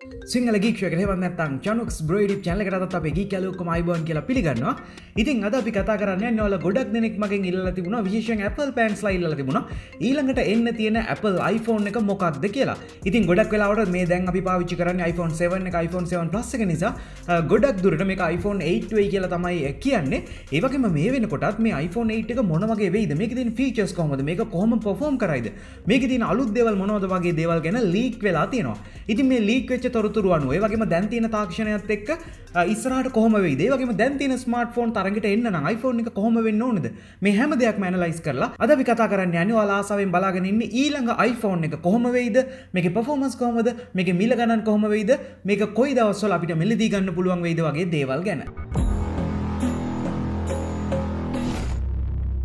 සිංහල ගීක්ෂක හෙවන්නත්තන් චනුක්ස් බ්‍රයිඩි චැලකටත් අප ගී කලුක්කම අයිබෝන් කියලා පිළිගන්නවා. ඉතින් අද අපි කතා කරන්න නොල ගොඩක් දෙනෙක් මගින් ඉල්ල තිබුණ. විශේෂ Apple පෑන්ස් ලයිල්ල තිබුණ. ඊළඟට එන්න තියෙන Apple iPhone එක මොකක්ද කියලා. ඉතින් ගොඩක් වෙලාවට මේ දැන් අපි පාවිච්චි කරන්න iPhone 7 එක iPhone 7 Plus එක නිසා. ගොඩක් දුරට මේ iPhone 8 වෙයි කියලා තමයි කියන්නේ. ඒවගේම මේ වෙනකොටත් මේ iPhone 8 එක මොන වගේ වෙයිද? මේක තියෙන ෆීචර්ස් කොහොමද? මේක කොහොම පර්ෆෝම් කරයිද? මේක තියෙන අලුත් දේවල් මොනවද වගේ දේවල් ගැන ලීක් වෙලා තියෙනවා. ඉතින් මේ ලීක් වෙච්ච තොරතුරු අනුව. ඒ වගේම දැන් තියෙන තාක්ෂණයත් එක්ක ඉස්සරහට කොහොම වෙයිද? ඒ වගේම දැන් තියෙන ස්මාර්ට්ෆෝන් තරඟට එන්න නම් iPhone එක කොහොම වෙන්න ඕනද? මේ හැම දෙයක්ම ඇනලයිස් කරලා අද අපි කතා කරන්න යන්නේ ඔයාලා ආසාවෙන් බලාගෙන ඉන්නේ ඊළඟ iPhone එක කොහොම වෙයිද? මේකේ performance කොහොමද? මේකේ මිල ගණන් කොහොම වෙයිද? මේක කොයි දවස්වල අපිට මිලදී ගන්න පුළුවන් වෙයිද වගේ දේවල් ගැන.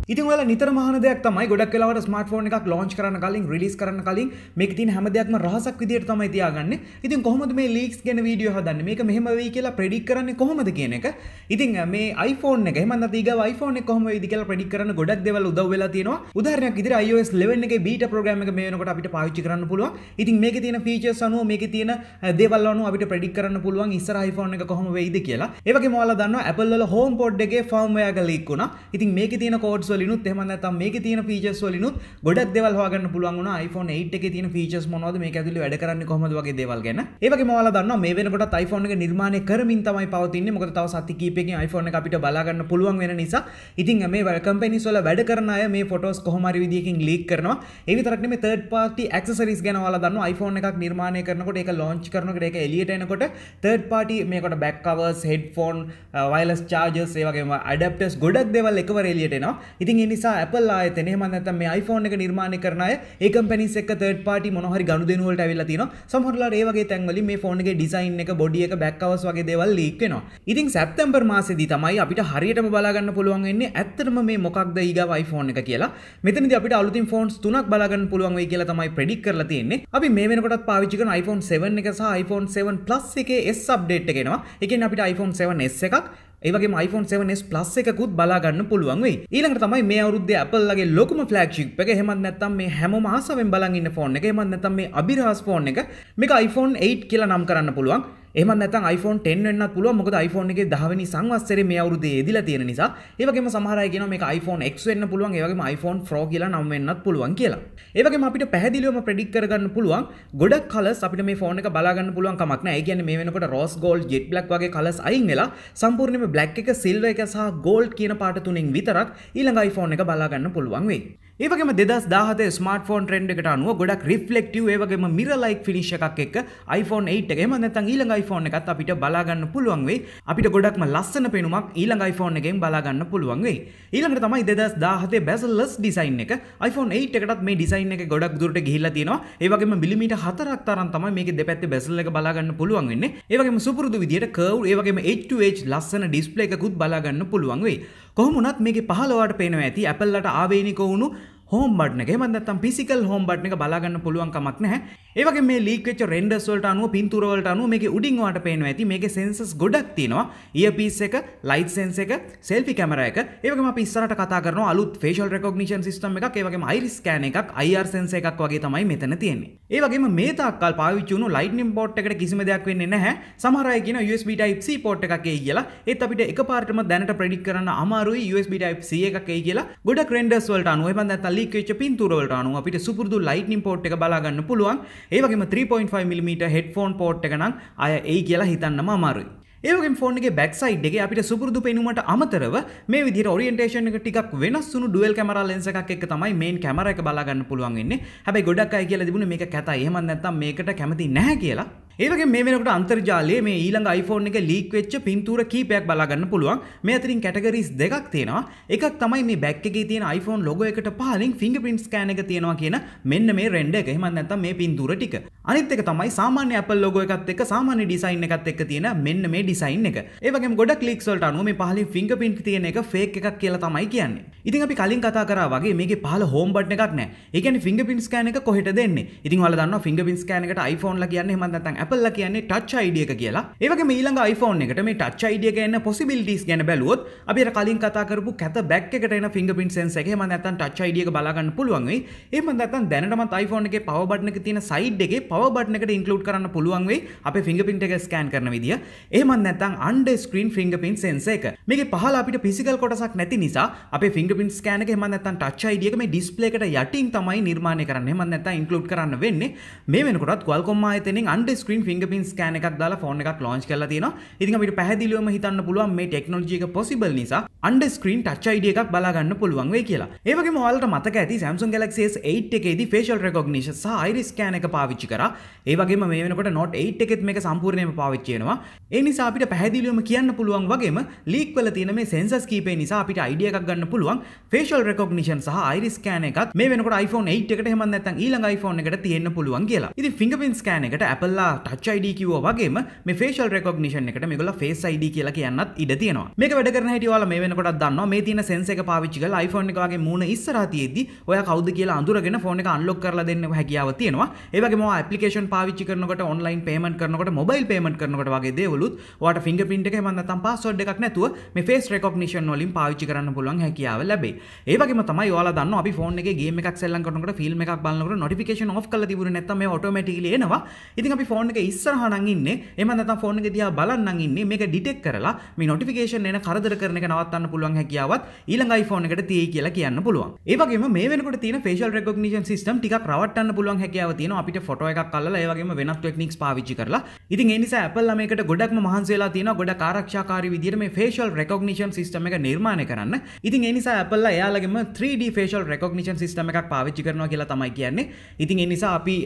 ඉතින් වල නිතර මහන දෙයක් තමයි ගොඩක් වෙලාවට ස්මාර්ට්ෆෝන් එකක් ලොන්ච් කරන්න කලින් රිලීස් කරන්න කලින් මේක තියෙන හැම දෙයක්ම රහසක් විදියට තමයි තියාගන්නේ. ඉතින් කොහොමද මේ ලීක්ස් ගැන වීඩියෝ හදන්නේ? මේක මෙහෙම වෙයි කියලා ප්‍රෙඩික්ට් කරන්නේ කොහොමද කියන එක. ඉතින් මේ iPhone එක එහෙම නැත්නම් ඊගව iPhone එක කොහොම වෙයිද කියලා ප්‍රෙඩික්ට් කරන්න ගොඩක් දේවල් උදව් වෙලා තියෙනවා. උදාහරණයක් විදිහට iOS 11 එකේ බීටා ප්‍රෝග්‍රෑම් එක මේ වෙනකොට අපිට පාවිච්චි කරන්න පුළුවන්. ඉතින් මේකේ තියෙන ෆීචර්ස් අනුව මේකේ තියෙන දේවල් අනුව අපිට ප්‍රෙඩික්ට් කරන්න පුළුවන් ඉස්සර iPhone එක කොහොම වෙයිද කියලා. ඒ වගේම ඔයාලා දන්නවා Apple වල HomePod එකේ firmware එක ලීක් වුණා. ඉතින් මේකේ තියෙන කෝඩ්ස් වලිනුත් එහෙම නැත්නම් මේක තියෙන ෆීචර්ස් වලිනුත් ගොඩක් දේවල් හොයාගන්න පුළුවන් වුණා iPhone 8 එකේ තියෙන ෆීචර්ස් මොනවද මේක ඇතුලේ වැඩ කරන්නේ කොහොමද වගේ දේවල් ගැන. ඒ වගේම ඔයාලා දන්නවා මේ වෙනකොටත් iPhone එක නිර්මාණය කරමින් තමයි පවතින්නේ. මොකද තව සති කිහිපයකින් iPhone එක අපිට බලා ගන්න පුළුවන් වෙන නිසා. ඉතින් මේ කම්පැනිස් වල වැඩ කරන අය මේ ෆොටෝස් කොහොම හරි විදියකින් ලීක් කරනවා. ඒ විතරක් නෙමෙයි third party accessories ගැන ඔයාලා දන්නවා iPhone එකක් නිර්මාණය කරනකොට ඒක launch කරනකොට ඒක එළියට එනකොට third party මේකට back covers, headphone, wireless chargers ඒ වගේම adapters ගොඩක් දේවල් එකවර එළියට එනවා. ඉතින් ඒ නිසා Apple ආයතනය එහෙම නැත්නම් මේ iPhone එක නිර්මාණය කරන අය ඒ කම්පැනිස් එක්ක third party මොන හරි ගනුදෙනු වලට ඇවිල්ලා තිනවා. සමහරවිට ඒ වගේ තැන් වලින් මේ ෆෝන් එකේ ඩිසයින් එක, බොඩි එක, බෑක් කවර්ස් වගේ දේවල් ලීක් වෙනවා. ඉතින් සැප්තැම්බර් මාසෙදී තමයි අපිට හරියටම බලා ගන්න පුළුවන් වෙන්නේ ඇත්තටම මේ මොකක්ද ඊගව iPhone එක කියලා. මෙතනදී අපිට අලුතින් ෆෝන්ස් තුනක් බලා ගන්න පුළුවන් වෙයි කියලා තමයි ප්‍රෙඩික්ට් කරලා තියෙන්නේ. අපි මේ වෙනකොටත් පාවිච්චි කරන iPhone 7 එක සහ iPhone 7 Plus එකේ S අප්ඩේට් එක එනවා. ඒ කියන්නේ අපිට iPhone 7s එකක් ඒවගේ iPhone 7s Plus එකකුත් බලාගන්න පුළුවන් වෙයි. ඊළඟට තමයි මේ අවුරුද්දේ Apple ලගේ ලොකුම ෆ්ලැග්ෂිප් එක. එහෙමත් නැත්නම් මේ හැමෝම ආසාවෙන් බලන් ඉන්න ෆෝන් එක. එහෙමත් නැත්නම් මේ අභිරහස් ෆෝන් එක. මේක iPhone 8 කියලා නම් කරන්න පුළුවන්. එහෙම නැත්නම් iPhone 10 වෙන්නත් පුළුවන් මොකද iPhone එකේ 10 වෙනි සංවත්සරේ මේ අවුරුද්දේ එදිලා තියෙන නිසා ඒ වගේම සමහර අය කියනවා මේක iPhone X වෙන්න පුළුවන් ඒ වගේම iPhone Pro කියලා නම් වෙන්නත් පුළුවන් කියලා. ඒ වගේම අපිට පැහැදිලිවම ප්‍රෙඩික්ට් කරගන්න පුළුවන් ගොඩක් කලර්ස් අපිට මේ ෆෝන් එක බලා ගන්න පුළුවන් කමක් නැහැ. ඒ කියන්නේ මේ වෙනකොට rose gold, jet black වගේ කලර්ස් අයින් වෙලා සම්පූර්ණයෙන්ම black එක, silver එක සහ gold කියන පාට තුනෙන් විතරක් ඊළඟ iPhone එක බලා ගන්න පුළුවන් වෙයි. ඒවගේම දෙදස් දාහත ස්මාර්ටෆෝන් ට්‍රෙන්ඩ් එකට අනුව ගොඩක් රිෆ්ලෙක්ටව ඒවගේම මිර ලයික් ෆිනිශ් එකක් එක් iPhone 8 එකම නැතන් ඊළඟ iPhone එකත් අපිට බලාගන්න පුළුවන් වෙයි. අපිට ගොඩක්ම ලස්සන පෙනුමක් ඊළඟ iPhone එකෙන් බලාගන්න පුළුවන් වෙයි. ඊළඟට තමයි දෙදස් දාහතේ බැසල්ලස් ඩිසයින් එක. iPhone 8 එකටත් මේ ඩිසයින් එක ගොඩක් දුරට ගිහිල්ලා තියෙනවා. ඒ වගේම මිලිමීටර් හතරක් තරම් තමයි මේකේ දෙපැත්තේ බැසල් එක බලාගන්න පුළුවන් වෙන්නේ. ඒ වගේම සුපුරුදු විදියට කර්ව් ඒ වගේම edge to edge ලස්සන ඩිස්ප්ලේ එකකුත් බලාගන්න පුළුවන් වෙයි. කොහොමුණත් මේකේ පහළවට පේනවා ඇති. Apple ලට ආවේනික වුණු හෝම් බට්න එක එහෙම නැත්නම් ෆිසිකල් හෝම් බට්න එක බලා ගන්න පුළුවන් කමක් නැහැ. ඒ වගේ මේ ලීක් වෙච්ච රෙන්ඩර්ස් වලට අනුව පින්තූර වලට අනුව මේකේ උඩින් ඔයාලට පේනවා ඇති මේකේ සෙන්සර්ස් ගොඩක් තියෙනවා. ඉයර්පීස් එක, ලයිට් සෙන්ස් එක, සෙල්ෆි කැමරා එක. ඒ වගේම අපි ඉස්සරහට කතා කරනවා අලුත් ෆේෂල් රෙකොග්නිෂන් සිස්ටම් එකක්, ඒ වගේම iris scan එකක්, IR සෙන්සර් එකක් වගේ තමයි මෙතන තියෙන්නේ. ඒ වගේම මේ තාක්කල් පාවිච්චි වුණු lightning port එකට කිසිම දෙයක් වෙන්නේ නැහැ. සමහර අය කියන USB type C port එකක් එයි කියලා. ඒත් අපිට එකපාරටම දැනට ප්‍රෙඩික්ට් කරන්න අමාරුයි USB type C එකක් එයි කියලා. ගොඩක් රෙන්ඩර්ස් වලට අනුව එහෙම නැත්නම් ලීක් වෙච්ච පින්තූර වලට අනුව අපිට සුපුරුදු ලයිට්නින් පෝට් එක බලා ගන්න පුළුවන්. ඒ වගේම 3.5 mm හෙඩ්ෆෝන් පෝට් එක නම් අය එයි කියලා හිතන්නම අමාරුයි. ඒවගේ ෆෝන් එක බැක් සයිඩ් එක අපිට සුපුරුදු පෙනුමට අමතරව මේ විදිහට ඔරියන්ටේෂන් එක ටිකක් වෙනස් වුණු ඩුවල් කැමරා ලෙන්ස් එකක් එක්ක තමයි මේන් කැමරා එක බලා ගන්න පුළුවන් වෙන්නේ. හැබැයි ගොඩක් අය කියලා තිබුණේ මේක කැතයි. එහෙම නැත්නම් මේකට කැමති නැහැ කියලා. ඒවගේ මේ වෙනකට අන්තර්ජාලයේ මේ ඊළඟ iPhone එක ලීක් වෙච්ච පින්තූර කීපයක් බලා ගන්න පුළුවන්. මේ අතරින් කැටගරිස් දෙකක් තියෙනවා. එකක් තමයි මේ බැක් එකේ තියෙන iPhone logo එකට පහලින් fingerprint scan එක තියෙනවා කියන මෙන්න මේ රෙන්ඩර් එක. එහෙම නැත්නම් මේ පින්තූර ටික. අනිත් එක තමයි සාමාන්‍ය Apple logo එකත් එක්ක සාමාන්‍ය ඩිසයින් එකත් එක්ක තියෙන මෙන්න මේ ඩිසයින් එක. ඒ වගේම ගොඩක් ලීක්ස් වලට අනුව මේ පහලින් fingerprint තියෙන එක fake එකක් කියලා තමයි කියන්නේ. ඉතින් අපි කලින් කතා කරා වගේ මේකේ පහල home button එකක් නැහැ. ඒ කියන්නේ fingerprint scan එක කොහෙට දෙන්නේ? ඉතින් ඔයාලා දන්නවා fingerprint scan එකට iPhone ලා කියන්නේ එහෙම නැත්නම් Apple කියන්නේ ටච් ID එක කියලා. ඒ වගේම ඊළඟ iPhone එකට මේ ටච් ID එක එන්න possibilities ගැන බැලුවොත් අපි අර කලින් කතා කරපු කැත බැක් එකට එන fingerprint sensor එක එහෙම නැත්නම් ටච් ID එක බලා ගන්න පුළුවන් වෙයි. එහෙම නැත්නම් දැනටමත් iPhone එකේ power button එක තියෙන side එකේ power button එකට include කරන්න පුළුවන් වෙයි අපේ fingerprint එක scan කරන විදිය. එහෙම නැත්නම් under screen fingerprint sensor එක. මේකේ පහළ අපිට physical කොටසක් නැති නිසා අපේ fingerprint scan එක එහෙම නැත්නම් touch ID එක මේ display එකට යටින් තමයි නිර්මාණය කරන්න. එහෙම නැත්නම් include කරන්න වෙන්නේ. මේ වෙනකොටත් Qualcomm ආයතනයෙන් under screen fingerprint scan එකක් දාලා phone එකක් launch කරලා තියෙනවා. ඉතින් අපිට පැහැදිලිවම හිතන්න පුළුවන් මේ technology එක possible නිසා under screen touch ID එකක් බලා ගන්න පුළුවන් වෙයි කියලා. ඒ වගේම ඔයාලට මතක ඇති Samsung Galaxy S8 එකේදී facial recognition සහ iris scan එක පාවිච්චි කරා. ඒ වගේම මේ වෙනකොට Note 8 එකෙත් මේක සම්පූර්ණයෙන්ම පාවිච්චි වෙනවා. ඒ නිසා අපිට පැහැදිලිවම කියන්න පුළුවන් වගේම ලීක් වෙලා තියෙන මේ sensors කීපේ නිසා අපිට idea එකක් ගන්න පුළුවන් facial recognition සහ iris scan එකත් මේ වෙනකොට iPhone 8 එකට එහෙම නැත්නම් ඊළඟ iPhone එකට තියෙන්න පුළුවන් කියලා. ඉතින් fingerprint scan එකට Apple ලා touch ID කිව්වා වගේම මේ facial recognition එකට මේගොල්ලෝ face ID කියලා කියන්නත් ඉඩ තියෙනවා. මේක වැඩ කරන හැටි ඔයාලා මේ වෙනකොටත් දන්නවා. මේ තියෙන sensor එක පාවිච්චි කරලා iPhone එක වගේ මූණ ඉස්සරහා තියෙද්දි ඔයා කවුද කියලා අඳුරගෙන ෆෝන් එක අන්ලොක් කරලා දෙන්න හැකියාව තියෙනවා. ඒ වගේම ඔයා ඇප්ලිකේෂන් පාවිච්චි කරනකොට online payment කරනකොට mobile payment කරනකොට වගේ දේවලුත් ඔයාට fingerprint එක එහෙම නැත්නම් password එකක් නැතුව මේ face recognition වලින් පාවිච්චි කරන්න පුළුවන් හැකියාව ලැබෙයි. ඒ වගේම තමයි ඔයාලා දන්නවා අපි ෆෝන් එකේ ගේම් එකක් සෙල්ලම් කරනකොට ෆිල්ම් එකක් බලනකොට notification off කරලා තිබුණේ නැත්නම් මේ automatically එනවා. ඉතින් අපි ෆෝන් එක ඉස්සරහා නම් ඉන්නේ එහෙම නැත්නම් ෆෝන් එක දිහා බලන් නම් ඉන්නේ මේක ඩිටෙක්ට් කරලා මේ notification එන කරදර කරන එක නවත්තන්න පුළුවන් හැකියාවත් ඊළඟ iPhone එකට තියෙයි කියලා කියන්න පුළුවන්. ඒ වගේම මේ වෙනකොට තියෙන facial recognition system ටිකක් රවට්ටන්න පුළුවන් හැකියාව තියෙනවා අපිට ෆොටෝ එකක් අල්ලලා ඒ වගේම වෙනත් ටෙක්නික්ස් පාවිච්චි කරලා. ඉතින් ඒ නිසා Apple ලා මේකට ගොඩක්ම මහන්සි වෙලා තියෙනවා ගොඩක් ආරක්ෂාකාරී විදිහට මේ facial recognition system එක නිර්මාණය කරන්න. ඉතින් ඒ නිසා Apple ලා එයාලගේම 3D facial recognition system එකක් පාවිච්චි කරනවා කියලා තමයි කියන්නේ. ඉතින් ඒ නිසා අපි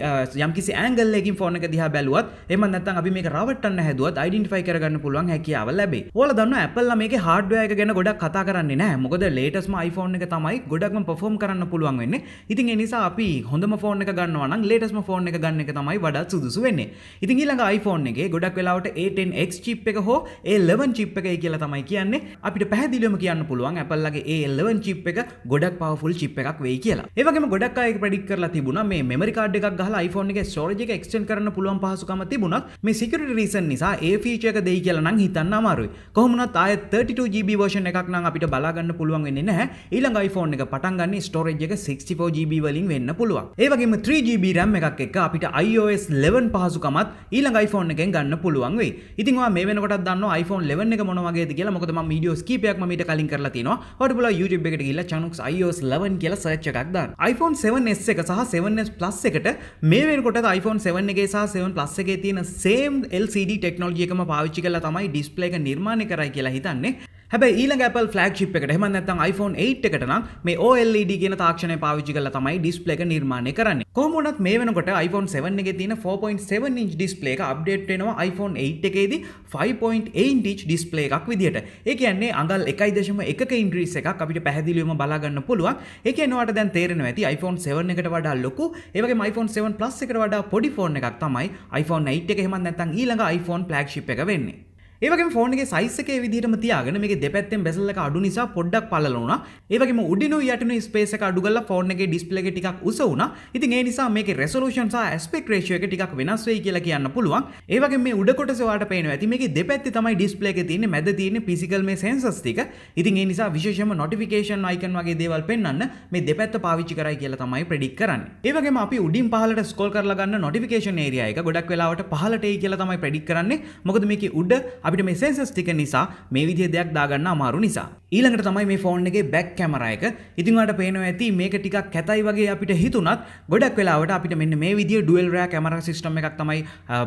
යම්කිසි angle එකකින් ෆෝන් එක දිහා බැලුවත් එහෙම නැත්නම් අපි මේක රවට්ටන්න හැදුවත් identify කරගන්න පුළුවන් හැකියාව ලැබෙයි. ඔයාලා දන්නවා Apple ලා මේකේ hardware එක ගැන ගොඩක් කතා කරන්නේ නැහැ. මොකද latest iPhone එක තමයි ගොඩක්ම perform කරන්න පුළුවන් වෙන්නේ. ඉතින් ඒ නිසා අපි හොඳම ෆෝන් එක ගන්නවා නම් latest ෆෝන් එක ගන්න එක තමයි වඩාත් සුදුසු වෙන්නේ. ඉතින් ඊළඟ iPhone එකේ ගොඩක් වෙලාවට A10X chip එක හෝ A11 chip එකයි කියලා තමයි කියන්නේ. අපිට පැහැදිලිවම කියන්න පුළුවන් Apple ලගේ A11 chip එක ගොඩක් powerful chip එකක් වෙයි කියලා. ඒ වගේම ගොඩක් අය predict කරලා තිබුණා මේ memory card එකක් ගහලා iPhone එකේ storage එක extend කරන්න පුළුවන් පහසුකම තිබුණත් මේ security reason නිසා ඒ feature එක දෙයි කියලා නම් හිතන්න අමාරුයි. කොහොම වුණත් ආයෙත් 32GB version එකක් නම් අපිට බලා ගන්න පුළුවන් වෙන්නේ නැහැ. ඊළඟ iPhone එක පටන් ගන්න storage එක 64GB වලින් වෙන්න පුළුවන්. ඒ වගේම 3GB RAM එකක් එක්ක අපිට iOS 11 පහසුකමත් ඊළඟ iPhone එකෙන් ගන්න පුළුවන් වෙයි. ඉතින් ඔයා මේ වෙනකොටත් දන්නවා iPhone 11 එක මොන වගේද කියලා. මොකද මම වීඩියෝස් කීපයක්ම මීට කලින් කරලා තිනවා. ඔයාලට පුළුවන් YouTube එකට ගිහිල්ලා Chanux iOS 11 කියලා search එකක් දාන්න. iPhone 7s එක සහ 7s Plus එකට මේ වෙනකොට iPhone 7 එකේ සහ 7 Plus එකේ තියෙන same LCD technology එකම පාවිච්චි කරලා තමයි display එක නිර්මාණය කරයි කියලා හිතන්නේ. හැබැයි ඊළඟ Apple flagship එකට එහෙම නැත්නම් iPhone 8 එකට නම් මේ OLED කියන තාක්ෂණය පාවිච්චි කරලා තමයි display එක නිර්මාණය කරන්නේ. කොහොම වුණත් මේ වෙනකොට iPhone 7 එකේ තියෙන 4.7 inch display එක update වෙනවා iPhone 8 එකේදී 5.8 inch display එකක් විදියට. ඒ කියන්නේ අඟල් 1.1ක increase එකක් අපිට පැහැදිලිවම බලා ගන්න පුළුවන්. ඒ කියන්නේ ඔයාලට දැන් තේරෙනවා ඇති iPhone 7 එකට වඩා ලොකු ඒ වගේම iPhone 7 Plus එකට වඩා පොඩි ෆෝන් එකක් තමයි iPhone 8 එක එහෙම නැත්නම් ඊළඟ iPhone flagship එක වෙන්නේ. ඒවගේ ෆෝන් එක සයිස් එකේ විදිහටම තියාගෙන මේක දෙපැත්තෙන් බෙසල් එක අඩු නිසා පොඩ්ඩක් පළල වුණා. ඒ වගේම උඩිනු යටිනු ස්පේස් එක අඩු කරලා ෆෝන් එකේ ඩිස්ප්ලේ එක ටිකක් උස වුණා. ඉතින් ඒ නිසා මේකේ රෙසොලූෂන් සහ ඇස්පෙක්ට් රේෂියෝ එක ටිකක් වෙනස් වෙයි කියලා කියන්න පුළුවන්. ඒ වගේම මේ උඩ කොටස ඔයාලට පේනවා ඇති මේකේ දෙපැත්තේ තමයි ඩිස්ප්ලේ එකේ තියෙන්නේ මැද තියෙන්නේ ෆිසිකල් මේ සෙන්සර්ස් ටික. ඉතින් ඒ නිසා විශේෂයෙන්ම නොටිෆිකේෂන් අයිකන් වගේ දේවල් පෙන්වන්න මේ දෙපැත්ත පාවිච්චි කරයි කියලා තමයි ප්‍රෙඩික් කරන්නේ. ඒ වගේම අපි උඩින් පහළට ස්ක්‍රෝල් කරලා ගන්න නොටිෆිකේෂන් ඒරියා එක ගොඩක් වෙලාවට පහළට එයි කියලා තමයි ප්‍රෙඩික් කරන්නේ. මොකද මේකේ උඩ අපිට මේ සෙන්සර්ස් ටික නිසා මේ විදිහ දෙයක් දාගන්න අමාරු නිසා. ඊළඟට තමයි මේ ෆෝන් එකේ බැක් කැමරා එක. ඉතින් ඔයාලට පේනවා ඇති මේක ටිකක් කැතයි වගේ අපිට හිතුණත් ගොඩක් වෙලාවට අපිට මෙන්න මේ විදිහ ඩුවල් රෑ කැමරා සිස්ටම් එකක් තමයි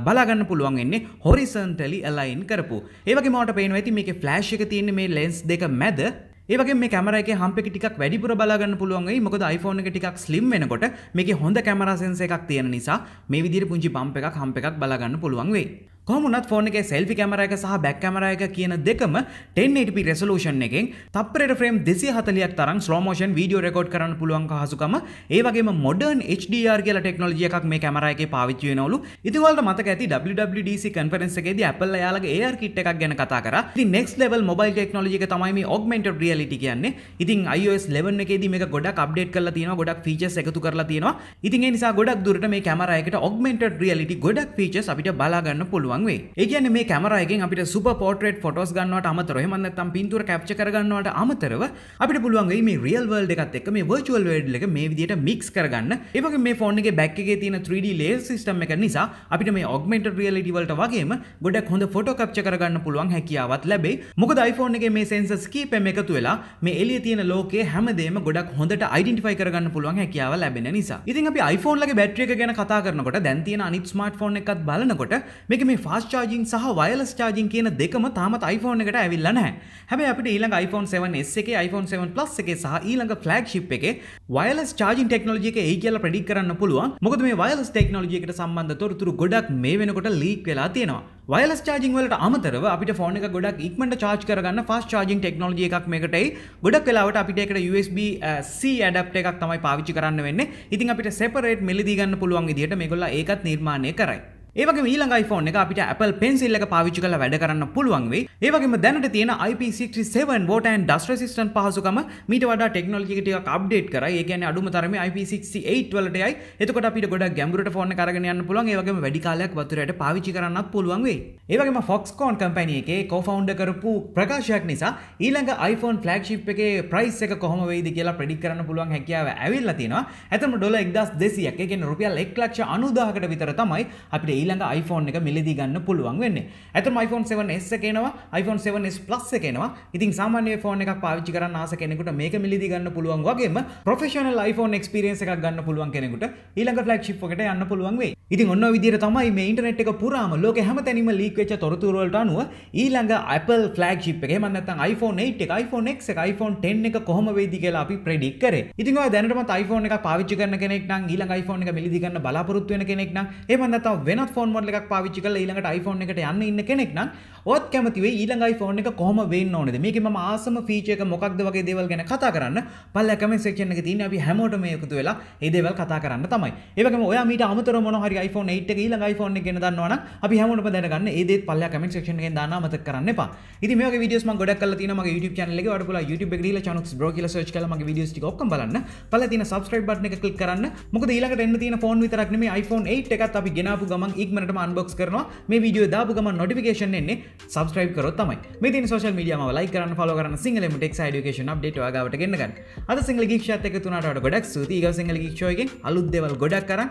බලා ගන්න පුළුවන් වෙන්නේ horizontally align කරපු. ඒ වගේම ඔයාලට පේනවා ඇති මේකේ ෆ්ලෑෂ් එක තියෙන්නේ මේ ලෙන්ස් දෙක මැද ඒවගේ මේ කැමර එක හම්ප එක ටිකක් වැඩිපුර බලාගන්න පුළුවන් වෙයි මොකද iPhone එක ටිකක් ස්ලිම් වෙනකොට මේකේ හොඳ කැමරා සෙන්සර් එකක් තියෙන නිසා මේ විදිහට පුංචි බම්ප් එකක් හම්ප් එකක් බලාගන්න පුළුවන් වෙයි කොහොමුණත් ෆෝන් එකේ සෙල්ෆි කැමරා එක සහ බැක් කැමරා එක කියන දෙකම 1080p රෙසලූෂන් එකෙන් තප්පරයට ෆ්‍රේම් 240ක් තරම් ස්ලෝ මෝෂන් වීඩියෝ රෙකෝඩ් කරන්න පුළුවන් පහසුකම ඒ වගේම මොඩර්න් HDR කියලා ටෙක්නොලොජි එකක් මේ කැමරා එකේ පාවිච්චි වෙනවලු. ඉතින් ඔයාලට මතක ඇති WWDC කන්ෆරන්ස් එකේදී Apple එයාලගේ AR kit එකක් ගැන කතා කරා. ඉතින් next level mobile technology එක තමයි මේ augmented reality කියන්නේ. ඉතින් iOS 11 එකේදී මේක ගොඩක් අප්ඩේට් කරලා තියෙනවා, ගොඩක් features එකතු කරලා තියෙනවා. ඉතින් ඒ නිසා ගොඩක් දුරට මේ කැමරා එකට augmented reality ගොඩක් features අපිට බලා ගන්න පුළුවන්. පුළුවන් වේ. ඒ කියන්නේ මේ කැමරා එකෙන් අපිට සුපර් පෝර්ට්‍රේට් ෆොටෝස් ගන්නවට අමතරව එහෙම නැත්නම් පින්තූර කැප්චර් කරගන්නවට අමතරව අපිට පුළුවන් වෙයි මේ රියල් වර්ල්ඩ් එකත් එක්ක මේ වර්චුවල් වර්ල්ඩ් එක මේ විදිහට මික්ස් කරගන්න. ඒ වගේම මේ ෆෝන් එකේ බෑක් එකේ තියෙන 3D layer system එක නිසා අපිට මේ augmented reality වලට වගේම ගොඩක් හොඳ ෆොටෝ කැප්චර් කරගන්න පුළුවන් හැකියාවක් ලැබෙයි. මොකද iPhone එකේ මේ sensors කීපෙම එකතු වෙලා මේ එළියේ තියෙන ලෝකයේ හැමදේම ගොඩක් හොඳට identify කරගන්න පුළුවන් හැකියාව ලැබෙන නිසා. ඉතින් අපි iPhone ලගේ බැටරි එක ගැන කතා කරනකොට දැන් තියෙන අනිත් ස්මාර්ට්ෆෝන් එකත් බලනකොට මේක මේ ෆාස්ට් චාර්ජින් සහ වයර්ලස් චාර්ජින් කියන දෙකම තාමත් iPhone එකට ඇවිල්ලා නැහැ. හැබැයි අපිට ඊළඟ iPhone 7s එකේ iPhone 7 Plus එකේ සහ ඊළඟ ෆ්ලැග්ෂිප් එකේ වයර්ලස් චාර්ජින් ටෙක්නොලොජි එක එයි කියලා ප්‍රෙඩික්ට් කරන්න පුළුවන්. මොකද මේ වයර්ලස් ටෙක්නොලොජි එකට සම්බන්ධ තොරතුරු ගොඩක් මේ වෙනකොට ලීක් වෙලා තියෙනවා. වයලස් චාර්ජිං වලට අමතරව අපිට ෆෝන් එක ගොඩක් ඉක්මනට චාර්ජ් කරගන්න ෆාස්ට් චාර්ජිං ටෙක්නොලොජි එකක් මේකටයි ගොඩක් වෙලාවට අපිට ඒකට USB uh, C ඇඩප්ටර් එකක් තමයි පාවිච්චි කරන්න වෙන්නේ. ඉතින් අපිට සෙපරේට් මිලදී ගන්න පුළුවන් විදිහට මේගොල්ලෝ ඒකත් නිර්මාණය කරයි. ඒවගේ ඊළඟ iPhone එක අපිට Apple Pencil එක පාවිච්චි කරලා වැඩ කරන්න පුළුවන් වෙයි. ඒ වගේම දැනට තියෙන IP67 water and dust resistant පහසුකම මීට වඩා ටෙක්නොලොජි එක ටිකක් අප්ඩේට් කරයි. ඒ කියන්නේ අඩුම තරමේ IP68 වලටයි. එතකොට අපිට ගොඩක් ගැඹුරට ෆෝන් එක අරගෙන යන්න පුළුවන්. ඒ වගේම වැඩි කාලයක් වතුරට පාවිච්චි කරන්නත් පුළුවන් වෙයි. ඒ වගේම Foxconn කම්පැනි එකේ co-founder කරපු ප්‍රකාශයක් නිසා ඊළඟ iPhone flagship එකේ price එක කොහොම වෙයිද කියලා predict කරන්න පුළුවන් හැකියාව ඇවිල්ලා තියෙනවා. ඇතම ඩොලර් 1200ක්. ඒ කියන්නේ රුපියල් 1,90,000කට විතර තමයි අපිට ඊළඟ iPhone එක මිලදී ගන්න පුළුවන් වෙන්නේ. ඇතම iPhone 7s එක එනවා, iPhone 7s Plus එක එනවා. ඉතින් සාමාන්‍ය ෆෝන් එකක් පාවිච්චි කරන්න ආස කෙනෙකුට මේක මිලදී ගන්න පුළුවන් වගේම ප්‍රොෆෙෂනල් iPhone experience එකක් ගන්න පුළුවන් කෙනෙකුට ඊළඟ flagship එකට යන්න පුළුවන් වෙයි. ඉතින් ඔන්න ඔය විදිහට තමයි මේ ඉන්ටර්නෙට් එක පුරාම ලෝකේ හැමතැනම ලීක් වෙච්ච තොරතුරු වලට අනුව ඊළඟ Apple flagship එක එහෙම නැත්නම් iPhone 8 එක, iPhone X එක, iPhone 10 එක කොහොම වෙයිද කියලා අපි predict කරේ. ඉතින් ඔය දැනටමත් iPhone එකක් පාවිච්චි කරන කෙනෙක් නම් ඊළඟ iPhone එක මිලදී ගන්න බලාපොරොත්තු වෙන කෙනෙක් නම් එහෙම නැත්නම් වෙනත් ෆෝන් මොඩල් එකක් පාවිච්චි කරලා ඊළඟට iPhone එකට යන්න ඉන්න කෙනෙක් නම් ඔත් කැමති වෙයි ඊළඟ iPhone එක කොහොම වෙන්න ඕනේද මේකේ මම ආසම ෆීචර් එක මොකක්ද වගේ දේවල් ගැන කතා කරන්න පල්ලා කමෙන්ට් සෙක්ෂන් එකේ තියෙන අපි හැමෝටම එකතු වෙලා මේ දේවල් කතා කරන්න තමයි. ඒ වගේම ඔයා මීට අමතරව මොන හරි iPhone 8 එක ඊළඟ iPhone එක ගැන දන්නවනම් අපි හැමෝටම දැනගන්න ඒ දේත් පල්ලා කමෙන්ට් සෙක්ෂන් එකෙන් දාන්න අමතක කරන්න එපා. ඉතින් මේ වගේ වීඩියෝස් මම ගොඩක් කරලා තියෙනවා මගේ YouTube channel එකේ. ඔයාලට පුළුවන් YouTube එකට ගිහලා channels bro කියලා search කරලා මගේ වීඩියෝස් ටික ඔක්කොම බලන්න. පල්ලා තියෙන subscribe button එක click කරන්න. මොකද ඊළඟට එන්න තියෙන ෆෝන් විතරක් නෙමෙයි iPhone 8 එකත් අපි ගෙනාපු ගමන් ඉක්මනටම unbox කරනවා. මේ වීඩියෝ දාපු ගමන් notification එන්නේ subscribe කරොත් තමයි. මේ තියෙන social media මාව like කරන්න follow කරන්න සිංහලෙම text education update ඔයා ගාවට ගෙන්න ගන්න. අද සිංහල geek chat එක තුනට වඩා ගොඩක් ස්තුතියි. ඊගව සිංහල geek show එකෙන් අලුත් දේවල් ගොඩක් අරන්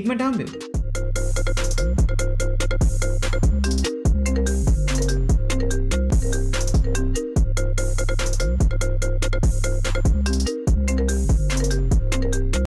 ඉක්මනට හම්බෙමු.